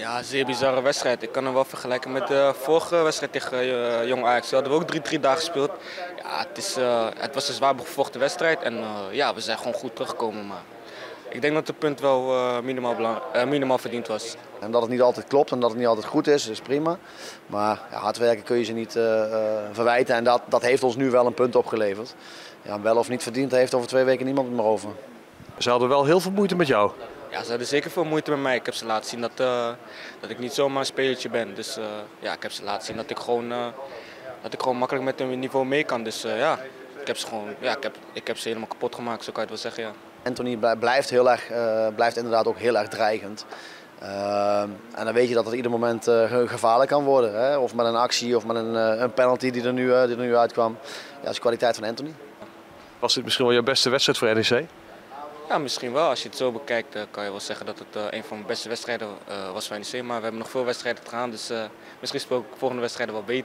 Ja, een zeer bizarre wedstrijd. Ik kan hem wel vergelijken met de vorige wedstrijd tegen uh, Jong Ajax. We hadden we ook 3-3 dagen gespeeld. Ja, het, is, uh, het was een zwaar bevochten wedstrijd en uh, ja, we zijn gewoon goed teruggekomen. Maar ik denk dat het punt wel minimaal, belang, minimaal verdiend was. En dat het niet altijd klopt en dat het niet altijd goed is, is prima. Maar ja, hard werken kun je ze niet verwijten en dat, dat heeft ons nu wel een punt opgeleverd. Ja, wel of niet verdiend heeft over twee weken niemand meer over. Ze hadden wel heel veel moeite met jou. Ja, ze hadden zeker veel moeite met mij. Ik heb ze laten zien dat, uh, dat ik niet zomaar een spelertje ben. Dus uh, ja, ik heb ze laten zien dat ik gewoon, uh, dat ik gewoon makkelijk met hun niveau mee kan. Dus ja, ik heb ze gewoon, ja, ik heb, ik heb ze helemaal kapot gemaakt, zo kan je het wel zeggen. Ja. Anthony blijft, heel erg, blijft inderdaad ook heel erg dreigend. en dan weet je dat het ieder moment gevaarlijk kan worden. Hè? Of met een actie of met een, een penalty die er, nu, die er nu uitkwam. Ja, dat is de kwaliteit van Anthony. Was dit misschien wel je beste wedstrijd voor NEC? Ja, misschien wel. Als je het zo bekijkt, uh, kan je wel zeggen dat het uh, een van mijn beste wedstrijden uh, was van NEC. Maar we hebben nog veel wedstrijden te gaan, dus misschien speel ik volgende wedstrijden wel beter.